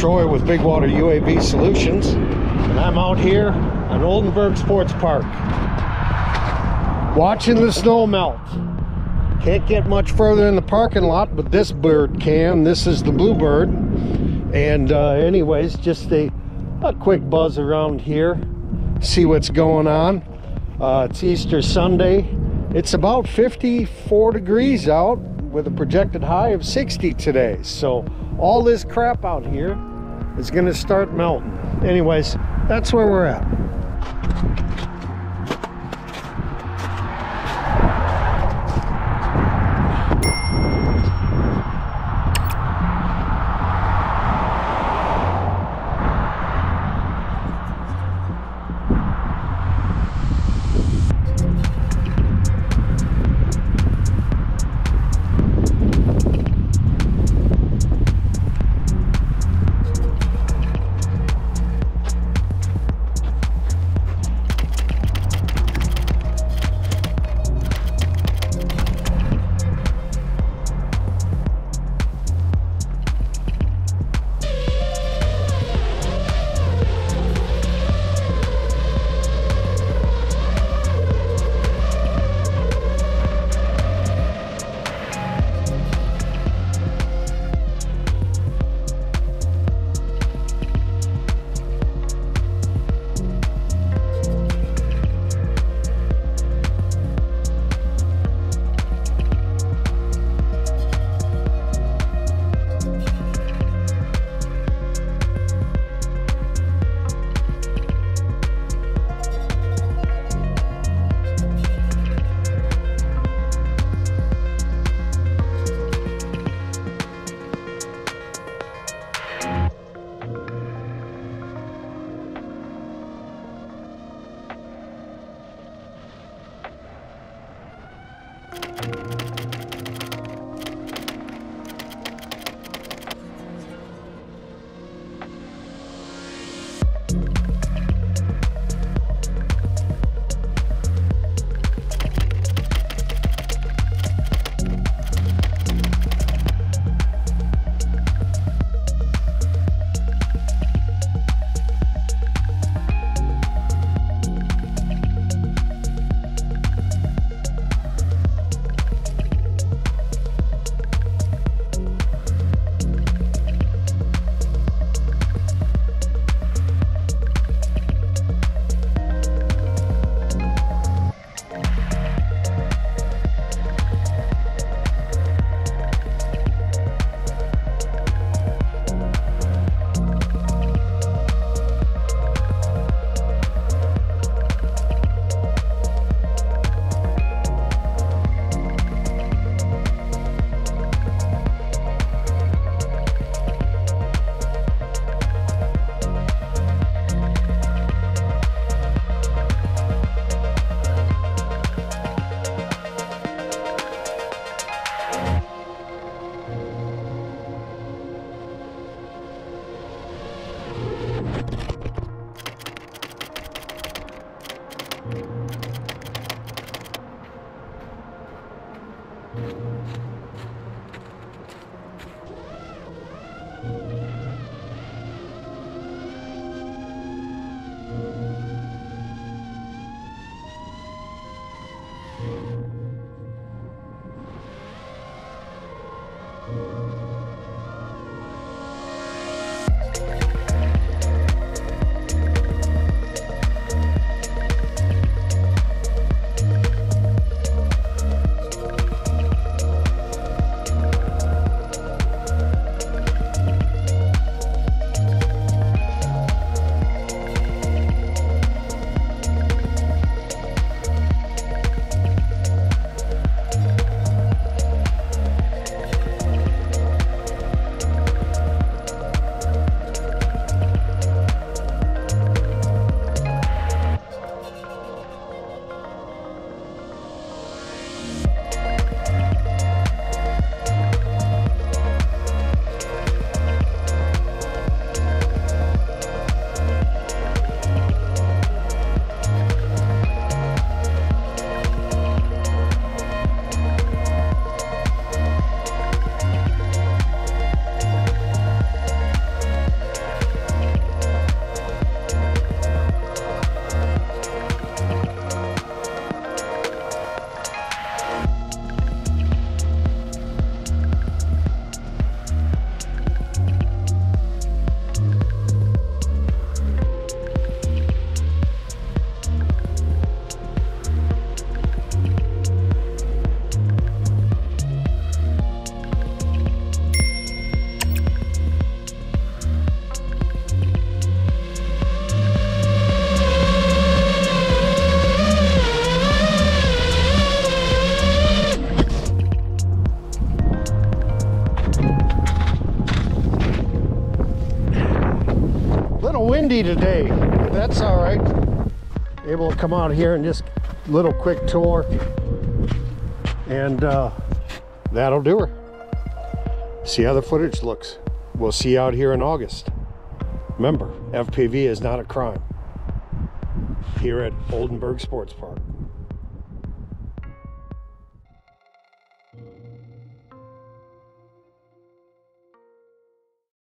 Troy with Big Water UAV Solutions, and I'm out here on Oldenburg Sports Park watching the snow melt. Can't get much further in the parking lot, but this bird can. This is the bluebird. And uh, anyways, just a, a quick buzz around here, see what's going on. Uh, it's Easter Sunday. It's about 54 degrees out with a projected high of 60 today. So all this crap out here is gonna start melting. Anyways, that's where we're at. Windy today. That's all right. Able to come out here and just little quick tour. And uh, that'll do her. See how the footage looks. We'll see you out here in August. Remember, FPV is not a crime. Here at Oldenburg Sports Park.